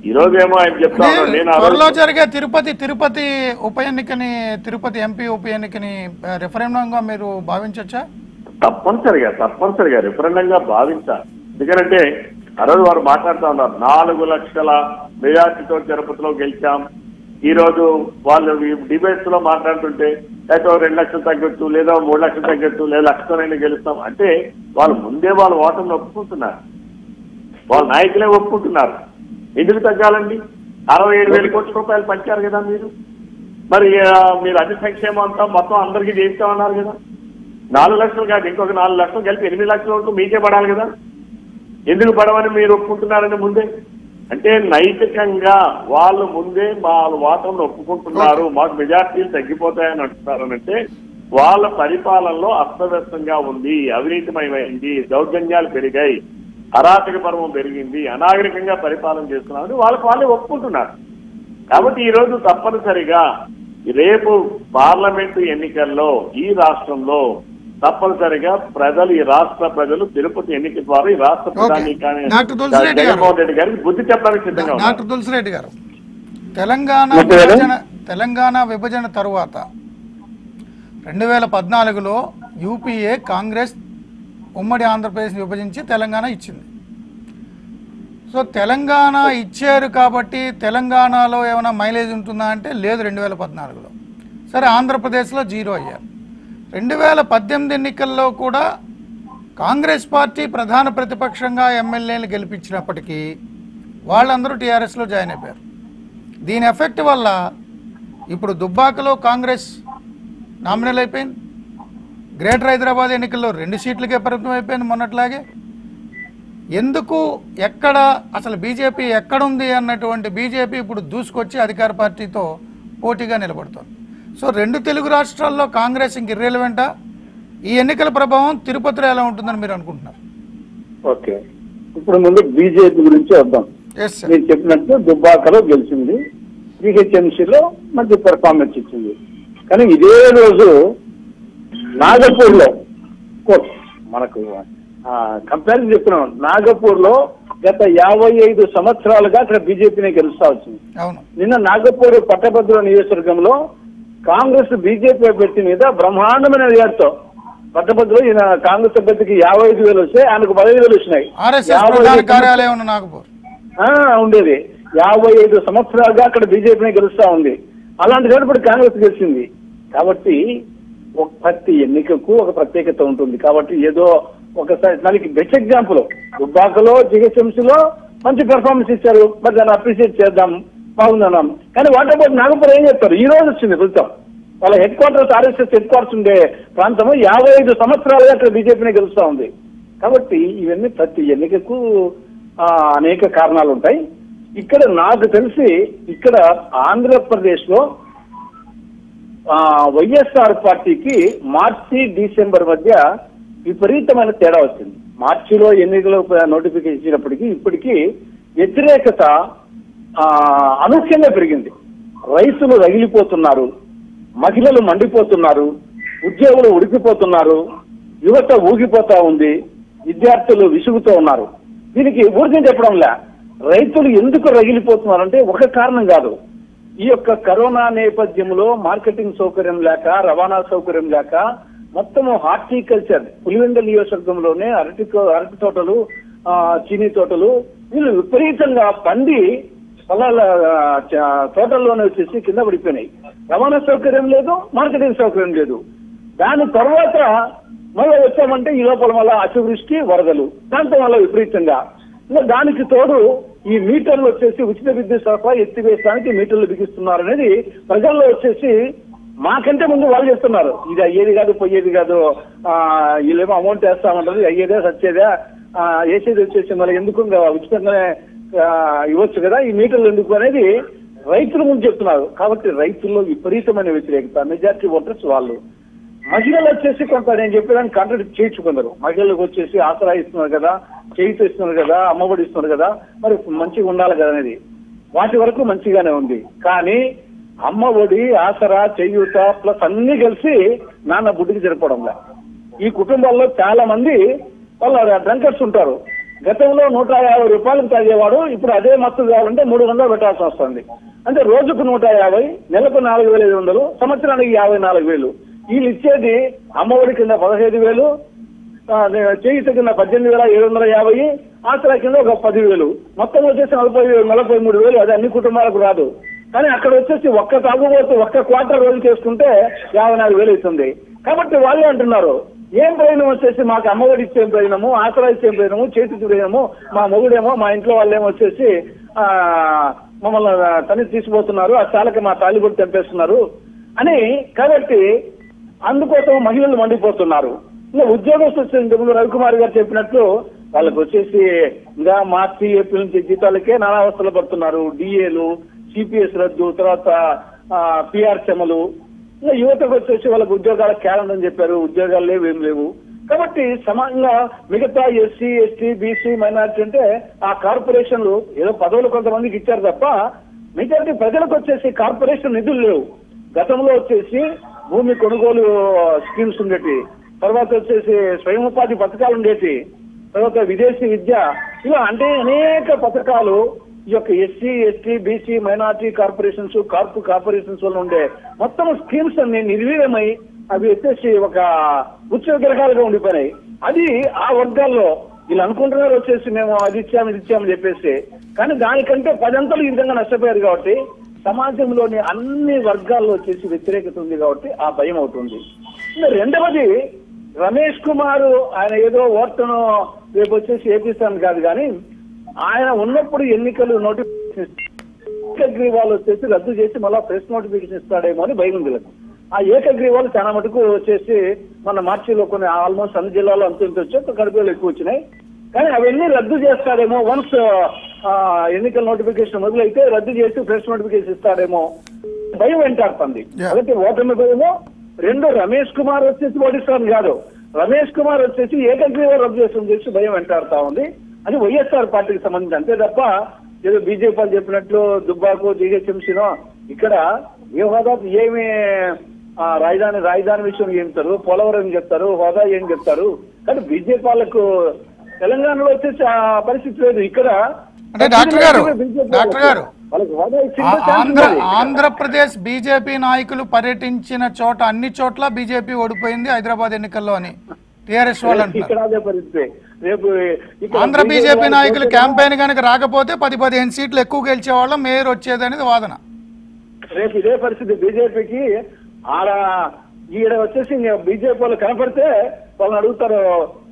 ఈ రోజు ఏమో ఆయన చెప్తా ఉన్నాడు నేను జరిగే తిరుపతి తిరుపతి ఉప ఎన్నికని తిరుపతి ఎంపీ ఉప ఎన్నికని రిఫరెండంగా మీరు భావించవచ్చా తప్పనిసరిగా తప్పనిసరిగా రిఫరెండంగా భావించాలి. ఎందుకంటే ఆ రోజు వారు మాట్లాడుతూ ఉన్నారు నాలుగు లక్షల మెజార్టీతో తిరుపతిలో గెలిచాం. ఈ రోజు వాళ్ళు డిబేట్స్లో మాట్లాడుతుంటే లేకపోతే రెండు లక్షలు తగ్గొచ్చు లేదా మూడు లక్షలు తగ్గొచ్చు లేదా లక్షతోనైనా గెలుస్తాం. అంటే వాళ్ళు ముందే వాళ్ళు ఓటమిని ఒప్పుకుంటున్నారు. వాళ్ళ నాయకులే ఒప్పుకుంటున్నారు. ఎందుకు తగ్గాలండి? అరవై ఏడు వేల కోట్ల రూపాయలు పంచారు కదా మీరు. మరి మీరు అతి సంక్షేమం అంతా మొత్తం అందరికీ చేయిస్తామన్నారు కదా. నాలుగు లక్షలు కాదు ఇంకొక నాలుగు లక్షలు కలిపి ఎనిమిది లక్షల వరకు మీకే పడాలి కదా. ఎందుకు పడవని మీరు ఒప్పుకుంటున్నారని ముందే? అంటే నైతికంగా వాళ్ళు ముందే వాళ్ళ వాటంలో ఒప్పుకుంటున్నారు మాకు మెజార్టీలు తగ్గిపోతాయని అంటున్నారనంటే వాళ్ళ పరిపాలనలో అస్తవ్యస్తంగా ఉంది అవినీతిమయమైంది దౌర్జన్యాలు పెరిగాయి అరాచక పర్వం పెరిగింది అనాగరికంగా పరిపాలన చేస్తున్నారని వాళ్ళకి వాళ్ళే ఒప్పుకుంటున్నారు. కాబట్టి ఈ రోజు తప్పనిసరిగా రేపు పార్లమెంటు ఎన్నికల్లో ఈ రాష్ట్రంలో తప్పనిసరిగా ప్రజలు ఈ రాష్ట్ర ప్రజలు తిరుపతి ఎన్నిక ద్వారా ఈ రాష్ట్ర ప్రధాని. జగన్మోహన్ రెడ్డి గారికి బుద్ధి చెప్పడానికి సిద్ధంగా డాక్టర్ తులసిరెడ్డి గారు తెలంగాణ. విభజన తెలంగాణ విభజన తరువాత రెండు వేల పద్నాలుగులో యూపీఏ కాంగ్రెస్ ఉమ్మడి ఆంధ్రప్రదేశ్ విభజించి తెలంగాణ ఇచ్చింది. సో తెలంగాణ ఇచ్చారు కాబట్టి తెలంగాణలో ఏమైనా మైలేజ్ ఉంటుందా అంటే లేదు రెండు వేల పద్నాలుగులో. సరే ఆంధ్రప్రదేశ్లో జీరో అయ్యారు. రెండు వేల పద్దెనిమిది ఎన్నికల్లో కూడా కాంగ్రెస్ పార్టీ ప్రధాన ప్రతిపక్షంగా ఎమ్మెల్యేలు గెలిపించినప్పటికీ వాళ్ళందరూ టీఆర్ఎస్లో జాయిన్ అయిపోయారు. దీని ఎఫెక్ట్ వల్ల ఇప్పుడు దుబ్బాకలో కాంగ్రెస్ నామినల్ అయిపోయింది. గ్రేటర్ హైదరాబాద్ ఎన్నికల్లో రెండు సీట్లకే పరిమితం అయిపోయింది మొన్నట్లాగే. ఎందుకు ఎక్కడ అసలు బీజేపీ ఎక్కడుంది అన్నటువంటి బీజేపీ ఇప్పుడు దూసుకొచ్చి అధికార పార్టీతో పోటీగా నిలబడుతోంది. సో రెండు తెలుగు రాష్ట్రాల్లో కాంగ్రెస్ ఇంక ఇర్రెలవెంటా ఈ ఎన్నికల ప్రభావం తిరుపతిలో ఎలా ఉంటుందని మీరు అనుకుంటున్నారు? ఓకే. ఇప్పుడు ముందు బీజేపీ గురించి వద్దాం. మీరు చెప్పినట్టు దుబ్బాకలో గెలిచింది. జీహెచ్ఎంసీలో మంచి పెర్ఫార్మెన్స్ ఇచ్చింది. కానీ ఇదే రోజు నాగపూర్లో కోర్స్ మనకు కంపారిజన్ చెప్తున్నాం. నాగపూర్లో గత యాభై ఐదు సంవత్సరాలుగా అక్కడ బీజేపీనే గెలుస్తా వచ్చింది. నిన్న నాగపూర్ పట్టభద్రుల నియోజకవర్గంలో కాంగ్రెస్ బీజేపీ అభ్యర్థి మీద బ్రహ్మాండమైన రియాడ్తో పట్టభద్రులు ఈయన కాంగ్రెస్ అభ్యర్థికి యాభై ఐదు వేలు వస్తే ఆయనకు పదహైదు వేలు వచ్చినాయి. ఉండేది. యాభై ఐదు సంవత్సరాలుగా అక్కడ బీజేపీనే గెలుస్తా ఉంది. అలాంటి ఇప్పుడు కాంగ్రెస్ గెలిచింది. కాబట్టి ఒక ప్రతి ఎన్నికకు ఒక ప్రత్యేకత ఉంటుంది. కాబట్టి ఏదో ఒకసారి దానికి బెస్ట్ ఎగ్జాంపుల్ దుబ్బాకలో జిహెచ్ఎంసీలో మంచి పెర్ఫార్మెన్స్ ఇచ్చారు. మరి దాన్ని అప్రిషియేట్ చేద్దాం. బాగుందన్నాం కానీ వాట్ అబౌట్ నాగపూర్ ఏం చెప్తారు ఈ రోజు వచ్చింది ఫలితం. వాళ్ళ headquarters RSS headquarters ఉండే ప్రాంతం యాభై ఐదు సంవత్సరాలుగా అక్కడ బీజేపీనే గెలుస్తా ఉంది. కాబట్టి ఇవన్నీ ప్రతి ఎన్నికకు ఆ, అనేక కారణాలు ఉంటాయి. ఇక్కడ నాకు తెలిసి ఇక్కడ ఆంధ్రప్రదేశ్లో ఆ, వైఎస్ఆర్ పార్టీకి మార్చి డిసెంబర్ మధ్య విపరీతమైన తేడా వచ్చింది. మార్చిలో ఎన్నికలు నోటిఫికేషన్ ఇచ్చినప్పటికీ ఇప్పటికీ వ్యతిరేకత ఆ, అనూహ్యంగా పెరిగింది. రైతులు రగిలిపోతున్నారు మహిళలు మండిపోతున్నారు ఉద్యోగులు ఉడికిపోతున్నారు యువత ఊగిపోతా ఉంది విద్యార్థులు విసుగుతూ ఉన్నారు. దీనికి ఊరికే చెప్పడంలా రైతులు ఎందుకు రగిలిపోతున్నారంటే ఒక కారణం కాదు. ఈ యొక్క కరోనా నేపథ్యంలో మార్కెటింగ్ సౌకర్యం లేక రవాణా సౌకర్యం లేక మొత్తము హార్టికల్చర్ పులివెండ నియోజకవర్గంలోనే అరటి అరటి తోటలు చీనీ తోటలు వీళ్ళు విపరీతంగా పండి పొలాల తోటల్లోనే వచ్చేసి కింద పడిపోయినాయి. రవాణా సౌకర్యం లేదు మార్కెటింగ్ సౌకర్యం లేదు. దాని తర్వాత మళ్ళీ వచ్చామంటే ఈ లోపల మళ్ళీ అతివృష్టి వరదలు. దాంతో మళ్ళీ విపరీతంగా. ఇంకా దానికి తోడు ఈ మీటర్లు వచ్చేసి ఉచిత విద్యుత్ సరఫరా ఎత్తివేయడానికి మీటర్లు బిగిస్తున్నారు అనేది ప్రజల్లో వచ్చేసి మాకంటే ముందు వాళ్ళు చెప్తున్నారు. ఇది అయ్యేది కాదు పోయేది కాదు ఆ, వీళ్ళేమో అమౌంట్ వేస్తామంటారు ఇది అయ్యేదే సచ్చేదే ఆ, వేసేది వచ్చేసి మళ్ళీ ఎందుకు ఉచితంగానే ఇవ్వచ్చు కదా? ఈ మీటర్లు ఎందుకు అనేది రైతుల ముందు చెప్తున్నారు. కాబట్టి రైతుల్లో విపరీతమైన వ్యతిరేకత. మెజార్టీ ఓటర్స్ వాళ్ళు. మహిళలు వచ్చేసి కొంత నేను చెప్పేదాన్ని కాంట్రాక్ట్ చేయించుకున్నారు మహిళలకు వచ్చేసి ఆసరా ఇస్తున్నారు కదా చేయిత ఇస్తున్నారు కదా అమ్మఒడి ఇస్తున్నారు కదా మరి మంచిగా ఉండాలి కదా అనేది. వాటి వరకు మంచిగానే ఉంది. కానీ అమ్మ ఒడి ఆసరా చేయూత ప్లస్ అన్ని కలిసి నాన్న బుడ్డికి సరిపోవడంలా. ఈ కుటుంబాల్లో చాలా మంది వాళ్ళ డ్రంకర్స్ ఉంటారు. గతంలో నూట యాభై రూపాయలకు తాగేవాడు ఇప్పుడు అదే మత్తు కావాలంటే మూడు వందలు పెట్టాల్సి వస్తుంది. అంటే రోజుకు నూట యాభై నెలకు నాలుగు వేల ఐదు వందలు సంవత్సరానికి యాభై నాలుగు వేలు. వీళ్ళు ఇచ్చేది అమ్మఒడి కింద పదహైదు వేలు చేయిత కింద పద్దెనిమిది వేల ఏడు వందల యాభై ఆసరా కింద ఒక పదివేలు మొత్తం వచ్చేసి నలభై నలభై మూడు వేలు అది అన్ని కుటుంబాలకు రాదు. కానీ అక్కడ వచ్చేసి ఒక్క తాగుబోతు ఒక్క క్వార్టర్ రోజు చేసుకుంటే యాభై నాలుగు వేలు అవుతుంది. కాబట్టి వాళ్ళే అంటున్నారు ఏం ప్రయోజనం వచ్చేసి మాకు అమ్మఒడి ఇచ్చే ప్రయోజనము ఆసరా ఇచ్చేం ప్రయోజనము చేతి ప్రయోజనము మా మొగుడేమో మా ఇంట్లో వాళ్ళేమో వచ్చేసి ఆ మమ్మల్ని తని తీసిపోతున్నారు ఆ చాలకి మా తాళి కూడా తెంపేస్తున్నారు అని కాబట్టి అందుకోసం మహిళలు మండిపోతున్నారు. ఇంకా ఉద్యోగస్తులు వచ్చే రవికుమార్ గారు చెప్పినట్లు వాళ్ళకి వచ్చేసి ఇంకా మార్చి ఏప్రిల్ నుంచి జీతాలకే నానావస్థలు పడుతున్నారు. డిఏలు సిపిఎస్ రద్దు తర్వాత పిఆర్ చెమలు యువతకు వచ్చేసి వాళ్ళకి ఉద్యోగాల క్యాలెండర్ అని చెప్పారు. ఉద్యోగాలు లేవు ఏం లేవు. కాబట్టి సమానంగా మిగతా ఎస్సీ ఎస్టీ బీసీ మైనారిటీ అంటే ఆ కార్పొరేషన్లు ఏదో పదవులు కొంతమందికి ఇచ్చారు తప్ప మెజారిటీ ప్రజలకు వచ్చేసి కార్పొరేషన్ నిధులు లేవు. గతంలో వచ్చేసి భూమి కొనుగోలు స్కీమ్స్ ఉండేటి తర్వాత వచ్చేసి స్వయం ఉపాధి పథకాలు ఉండేటి తర్వాత విదేశీ విద్య ఇలా అంటే అనేక పథకాలు ఈ యొక్క SC ST BC minority corporations carp corporations వల్ల ఉండే మొత్తం స్కీమ్స్ అన్ని నిర్వీర్యమై అవి వచ్చేసి ఒక ఉచ్చగ్రహాలుగా ఉండిపోయినాయి. అది ఆ వర్గాల్లో వీళ్ళు అనుకుంటున్నారు వచ్చేసి మేము అది ఇచ్చాము ఇది ఇచ్చామని చెప్పేసి. కానీ దానికంటే పదంతలు ఈ విధంగా నష్టపోయారు కాబట్టి సమాజంలోని అన్ని వర్గాల్లో వచ్చేసి వ్యతిరేకత ఉంది కాబట్టి ఆ భయం అవుతుంది రెండవది రమేష్ కుమార్ ఆయన ఏదో ఓట్లను రేపు వచ్చేసి ఏపిస్తాను కాదు కానీ ఆయన ఉన్నప్పుడు ఎన్నికలు నోటిఫికేషన్ ఏకగ్రీవాలు వచ్చేసి రద్దు చేసి మళ్ళా ప్రెస్ నోటిఫికేషన్ ఇస్తాడేమో అని భయం ఉంది. ఆ ఏకగ్రీవాలు చాలా మటుకు వచ్చేసి మన మార్చిలో కొన్ని ఆల్మోస్ట్ అన్ని జిల్లాలో అంత ఇంత వచ్చాయి కడుపులో ఎక్కువ వచ్చినాయి కానీ అవన్నీ రద్దు చేస్తాడేమో వన్స్ ఎన్నికల నోటిఫికేషన్ మొదలైతే రద్దు చేసి ప్రెస్ నోటిఫికేషన్ ఇస్తాడేమో భయం వెంటాడుతుంది. కాబట్టి ఓటమి భయమో రెండు రమేష్ కుమార్ వచ్చేసి ఓడిస్తాను కాదు రమేష్ కుమార్ వచ్చేసి ఏకగ్రీవ రద్దు చేసి భయం వెంటాడుతా ఉంది అది వైఎస్ఆర్ పార్టీకి సంబంధించి అంతే తప్ప ఏదో బీజేపీ వాళ్ళు చెప్పినట్లు దుబ్బాకు జీహెచ్ఎంసీనో ఇక్కడ ఏ హోదా ఏమి రాజధాని రాజధాని విషయం ఏం చెప్తారు? పోలవరం ఏం చెప్తారు? హోదా ఏం చెప్తారు? కానీ బీజేపీ వాళ్ళకు తెలంగాణలో వచ్చేసి ఆ పరిస్థితి లేదు. ఇక్కడ అంటే డాక్టర్ గారు, డాక్టర్ గారు. ఆంధ్రప్రదేశ్ బీజేపీ నాయకులు పర్యటించిన చోట అన్ని చోట్ల బీజేపీ ఓడిపోయింది హైదరాబాద్ ఎన్నికల్లో అని. టిఆర్ఎస్ వాళ్ళు రేపు ఆంధ్ర బీజేపీ నాయకులు క్యాంపెయిన్ కనుక రాకపోతే పది పదిహేను సీట్లు ఎక్కువ గెలిచేవాళ్ళం మేయర్ వచ్చేది అనేది వాదన. రేపు ఇదే పరిస్థితి బీజేపీకి. ఆడ ఈడ వచ్చేసి బీజేపీ వాళ్ళు కనపడితే వాళ్ళని అడుగుతారు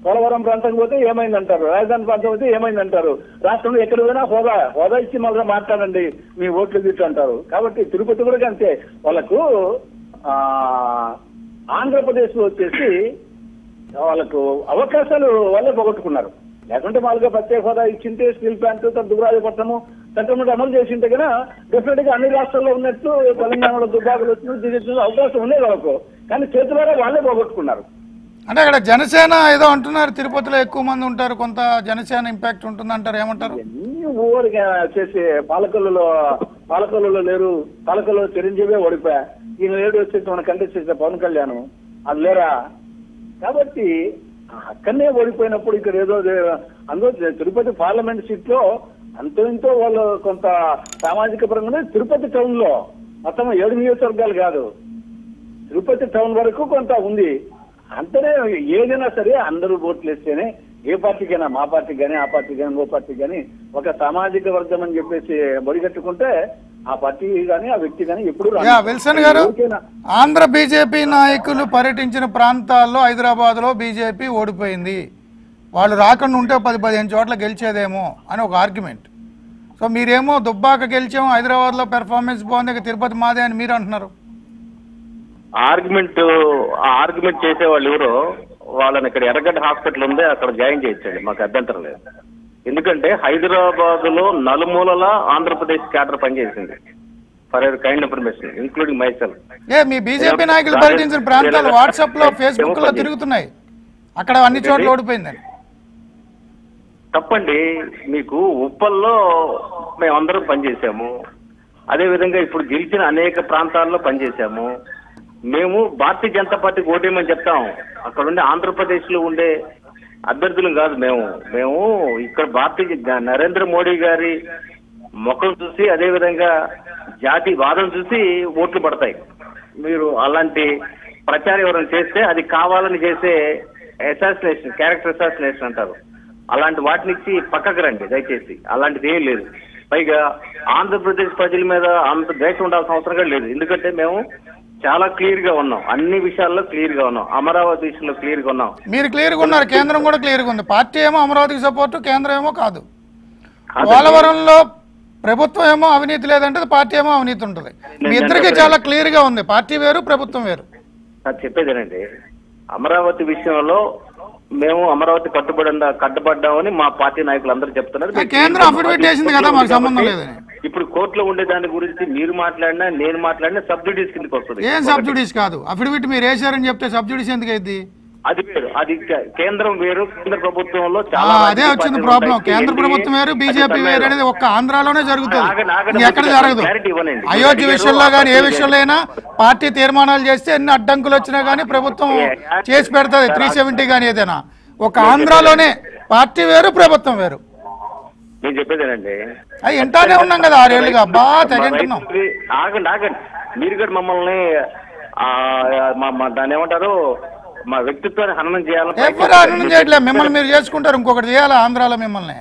పోలవరం ప్రాంతం పోతే ఏమైందంటారు రాజధాని ప్రాంతం పోతే ఏమైందంటారు రాష్ట్రంలో ఎక్కడ పోయినా హోదా హోదా ఇచ్చి మళ్ళీ మాట్లాడండి మీ ఓట్లు గిట్లు అంటారు. కాబట్టి తిరుపతి కూడా అంతే. వాళ్ళకు ఆ ఆంధ్రప్రదేశ్లో వచ్చేసి వాళ్ళకు అవకాశాలు వాళ్ళే పోగొట్టుకున్నారు. లేకుంటే మామూలుగా ప్రత్యేక హోదా ఇచ్చింటే స్టీల్ ప్లాంట్ దుగ్గరాజపట్నము చట్టం అమలు చేసింటే కన్నా డెఫినెట్గా అన్ని రాష్ట్రాల్లో ఉన్నట్టు తెలంగాణలో దుబ్బాకులు దిగొచ్చినట్టు అవకాశం ఉండేది వాళ్ళకు. కానీ చేతులారా వాళ్ళే పోగొట్టుకున్నారు. అంటే అక్కడ జనసేన ఏదో అంటున్నారు తిరుపతిలో ఎక్కువ మంది ఉంటారు కొంత జనసేన ఇంపాక్ట్ ఉంటుంది అంటారు ఏమంటారు ఊరిగా వచ్చేసి పాలకొల్లులో పాలకొల్లులో లేరు పాలకొల్లులో చిరంజీవి ఓడిపోయా. ఈయన లేడు వచ్చేసి మన కంటెస్ట్ చేసిన పవన్ కళ్యాణ్ అది లేరా? కాబట్టి అక్కడనే ఓడిపోయినప్పుడు ఇక్కడ ఏదో అందులో తిరుపతి పార్లమెంట్ సీట్లో అంతో ఇంతో వాళ్ళు కొంత సామాజిక పరంగానే తిరుపతి టౌన్లో మొత్తం ఏడు నియోజకవర్గాలు కాదు. తిరుపతి టౌన్ వరకు కొంత ఉంది. అంతనే ఏదైనా సరే అందరూ ఓట్లు వేస్తేనే ఏ పార్టీకైనా మా పార్టీ కానీ ఆ పార్టీ కానీ ఓ పార్టీ కానీ ఒక సామాజిక వర్గం అని చెప్పేసి బడిగట్టుకుంటే ఆ పార్టీ కానీ ఆ వ్యక్తి కానీ ఎప్పుడు విల్సన్ గారు ఆంధ్ర బీజేపీ నాయకులు పర్యటించిన ప్రాంతాల్లో హైదరాబాద్లో బీజేపీ ఓడిపోయింది. వాళ్ళు రాకుండా ఉంటే పది పదిహేను చోట్ల గెలిచేదేమో అని ఒక ఆర్గ్యుమెంట్. సో మీరేమో దుబ్బాక గెలిచాము హైదరాబాద్లో పెర్ఫార్మెన్స్ బాగుంది తిరుపతి మాదే అని మీరు అంటున్నారు. ఆర్గ్యుమెంట్ ఆర్గ్యుమెంట్ చేసే వాళ్ళు ఎవరో వాళ్ళని ఇక్కడ ఎర్రగడ్డ హాస్పిటల్ ఉంది అక్కడ జాయిన్ చేయించండి మాకు అభ్యంతరం లేదు. ఎందుకంటే హైదరాబాద్లో నలుమూలల ఆంధ్రప్రదేశ్ క్యాడర్ పనిచేసింది. For your kind information including myself uh me BJP నాయకులు పర్యటించిన ప్రాంతాలు వాట్సాప్లో ఫేస్బుక్లో తిరుగుతున్నాయి. అక్కడ అన్ని చోట్ల ఓడిపోయిందని. తప్పండి మీకు ఉప్పల్లో మేమందరం పనిచేసాము అదే విధంగా ఇప్పుడు గెలిచిన అనేక ప్రాంతాల్లో పనిచేసాము మేము భారతీయ జనతా పార్టీకి ఓటేయమని చెప్తాం. అక్కడ ఉండే ఆంధ్రప్రదేశ్లో ఉండే అభ్యర్థులు కాదు మేము. మేము ఇక్కడ భారతీయ నరేంద్ర మోడీ గారి ముఖం చూసి అదే విధంగా జాతి వాదం చూసి ఓట్లు పడతాయి. మీరు అలాంటి ప్రచారం ఎవరైనా చేస్తే అది కావాలని చేసే అసాసినేషన్ క్యారెక్టర్ అసాసినేషన్ అంటారు. అలాంటి వాటినిచ్చి పక్కకు రండి దయచేసి. అలాంటిది ఏం లేదు. పైగా ఆంధ్రప్రదేశ్ ప్రజల మీద అంత ద్వేషం ఉండాల్సిన అవసరం కూడా లేదు. ఎందుకంటే మేము చాలా క్లియర్గా ఉన్నాం. అన్ని విషయాల్లో క్లియర్గా ఉన్నాం. అమరావతి విషయంలో క్లియర్గా ఉన్నాం. మీరు క్లియర్గా ఉన్నారు. కేంద్రం కూడా క్లియర్గా ఉంది. పార్టీ ఏమో అమరావతికి సపోర్టు కేంద్రం ఏమో కాదు. పోలవరంలో ప్రభుత్వం ఏమో అవినీతి లేదంటే పార్టీ ఏమో అవినీతి ఉంటుంది. మీ ఇద్దరికి చాలా క్లియర్గా ఉంది. పార్టీ వేరు ప్రభుత్వం వేరు. అది చెప్పేదేనండి అమరావతి విషయంలో మేము అమరావతి కట్టుబడి కట్టుబడ్డామని మా పార్టీ నాయకులు అందరూ చెప్తున్నారు కేంద్రం affidavit వేసింది కదా, మాకు సంబంధం లేదని. ఇప్పుడు కోర్టులో ఉండే దాని గురించి మీరు మాట్లాడినా నేను మాట్లాడినా సబ్సిడీస్ కిందకి వస్తుంది. ఏం సబ్సిడీస్ కాదు. అఫిడవిట్ మీరు వేశారని చెప్తే సబ్సిడీస్ ఎందుకు అయింది అది వేరు. అది కేంద్రం వేరు. కేంద్ర ప్రభుత్వంలో చాలా అదే వచ్చింది ప్రాబ్లం. కేంద్ర ప్రభుత్వం వేరు బీజేపీ. వేరు అనేది ఒక్క ఆంధ్రాలోనే జరుగుతుంది. ఎక్కడ జరగదు. అయోధ్య విషయంలో కానీ ఏ విషయంలో అయినా పార్టీ తీర్మానాలు చేస్తే ఎన్ని అడ్డంకులు వచ్చినా కానీ ప్రభుత్వం చేసి పెడుతుంది. త్రీ సెవెంటీ కానీ ఏదైనా. ఒక ఆంధ్రాలోనే పార్టీ వేరు ప్రభుత్వం వేరు. నేను చెప్పేదేనండి. అవి వింటానే ఉన్నాం కదా ఆరేళ్ళుగా బాగా తెగంటున్నాం. ఆగండి ఆగండి. మీరు కూడా మమ్మల్ని దాన్ని ఏమంటారు? మా వ్యక్తిత్వాన్ని హననం చేయాలని ఎవరు ఆనందం చేయట్లేదు మిమ్మల్ని మీరు చేసుకుంటారు. ఇంకొకటి చేయాలి ఆంధ్రాలో మిమ్మల్ని?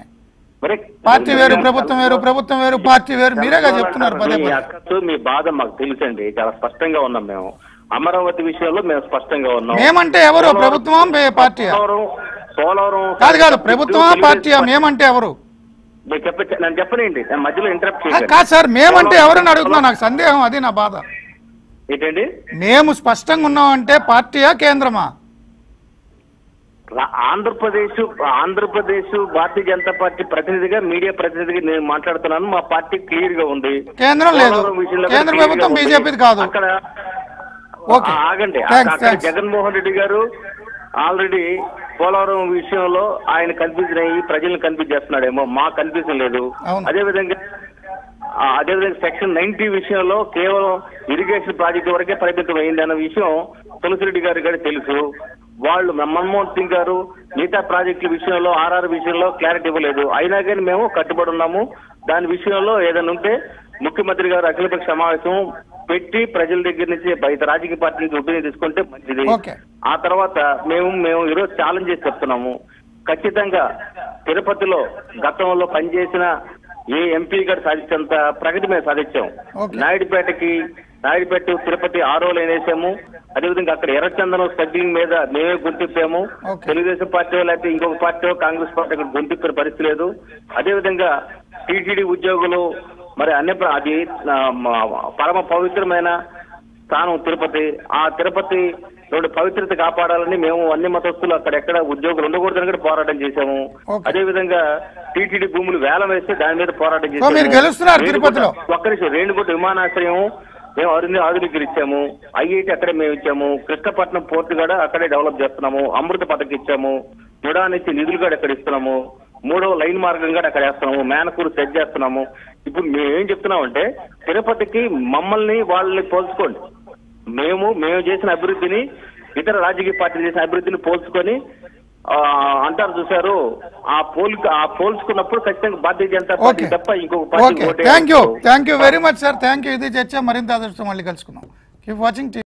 పార్టీ వేరు ప్రభుత్వం వేరు ప్రభుత్వం వేరు పార్టీ వేరు. మీరేగా చెప్తున్నారు పదే మీ బాధ మాకు తెలుసండి. చాలా స్పష్టంగా ఉన్నాం మేము. అమరావతి విషయంలో మేము స్పష్టంగా ఉన్నాం. మేమంటే ఎవరు? ప్రభుత్వమా బే- పార్టీయా? పోలవరం కాదు కాదు. ప్రభుత్వమా పార్టీయా? మేమంటే ఎవరు? మీరు చెప్ప నన్ను చెప్పనండి నేను మధ్యలో ఇంటరప్ట్ కాదు సార్ మేమంటే ఎవరని అడుగుతున్నా నాకు సందేహం అది నా బాధ. ఏంటండి? మేము స్పష్టంగా ఉన్నామంటే పార్టీయా కేంద్రమా? ఆంధ్రప్రదేశ్ ఆంధ్రప్రదేశ్ భారతీయ జనతా పార్టీ ప్రతినిధిగా మీడియా ప్రతినిధిగా నేను మాట్లాడుతున్నాను. మా పార్టీ క్లియర్గా ఉంది. కేంద్రం లేదు. కేంద్ర ప్రభుత్వం ఉంది. బీజేపీది కాదు. అక్కడ ఆగండి. జగన్మోహన్ రెడ్డి గారు ఆల్రెడీ పోలవరం విషయంలో ఆయన కన్ఫ్యూజన్ అయ్యి ప్రజలను కన్ఫ్యూజ్ చేస్తున్నాడేమో. మాకు కన్ఫ్యూజన్ లేదు. అదే విధంగా అదేవిధంగా సెక్షన్ నైన్టీ విషయంలో కేవలం ఇరిగేషన్ ప్రాజెక్టు వరకే పరిమితం అయింది అన్న విషయం తులసిరెడ్డి గారికి కూడా తెలుసు. వాళ్ళు మన్మోహన్ సింగ్ గారు మిగతా ప్రాజెక్టుల విషయంలో ఆర్ఆర్ విషయంలో క్లారిటీ ఇవ్వలేదు. అయినా కానీ మేము కట్టుబడి ఉన్నాము. దాని విషయంలో ఏదైనా ఉంటే ముఖ్యమంత్రి గారు అఖిలపక్ష సమావేశం పెట్టి ప్రజల దగ్గర నుంచి బయట రాజకీయ పార్టీ నుంచి ఒపీనియన్ తీసుకుంటే మంచిది. ఆ తర్వాత మేము మేము ఈరోజు ఛాలెంజ్ చేసి చెప్తున్నాము ఖచ్చితంగా తిరుపతిలో గతంలో పనిచేసిన ఏ ఎంపీ గారు సాధించేంత ప్రగతి మేము సాధించాం. నాయుడుపేటకి నాయుడుపేట తిరుపతి ఆరో లైన్ వేసాము అదేవిధంగా అక్కడ ఎర్రచందనం స్మగ్లింగ్ మీద మేమే గుర్తింపాము ఓకే. తెలుగుదేశం పార్టీ లేకపోతే ఇంకొక పార్టీ కాంగ్రెస్ పార్టీ అక్కడ గుర్తింపుల పరిస్థితి లేదు అదేవిధంగా టీటీడీ ఉద్యోగులు మరి అన్ని అది పరమ పవిత్రమైన స్థానం తిరుపతి. ఆ తిరుపతి రోడ్డు పవిత్రత కాపాడాలని మేము అన్ని మతస్థులు అక్కడ ఎక్కడ ఉద్యోగులు ఉండకూడదని కూడా పోరాటం చేశాము. అదే విధంగా టీటీడీ భూములు వేలం వేస్తే దాని మీద పోరాటం? రేణుగుంట- ఒక్క నిమిషం రేణుగుంట విమానాశ్రయం మేము అరుణి ఆధునీకరించాము. ఐఐటి అక్కడే మేము ఇచ్చాము. కృష్ణపట్నం పోర్టు కూడా అక్కడే డెవలప్ చేస్తున్నాము. అమృత పథకం ఇచ్చాము. నుడా నుంచి నిధులు కూడా అక్కడ ఇస్తున్నాము. మూడో లైన్ మార్గం కూడా అక్కడ వేస్తున్నాము మేనకూరు సెట్ చేస్తున్నాము. ఇప్పుడు మేము ఏం చెప్తున్నామంటే తిరుపతికి మమ్మల్ని వాళ్ళని పోల్చుకోండి. మేము మేము చేసిన అభివృద్ధిని ఇతర రాజకీయ పార్టీలు చేసిన అభివృద్ధిని పోల్చుకొని అంటారు చూసారు ఆ పోల్ ఆ పోల్చుకున్నప్పుడు ఖచ్చితంగా భారతీయ జనతా పార్టీ తప్ప ఇంకొక party thank you. Thank you very much sir thank you ఇది చర్చ. మరింత అదృష్టం మళ్ళీ కలుసుకుందాం. Keep watching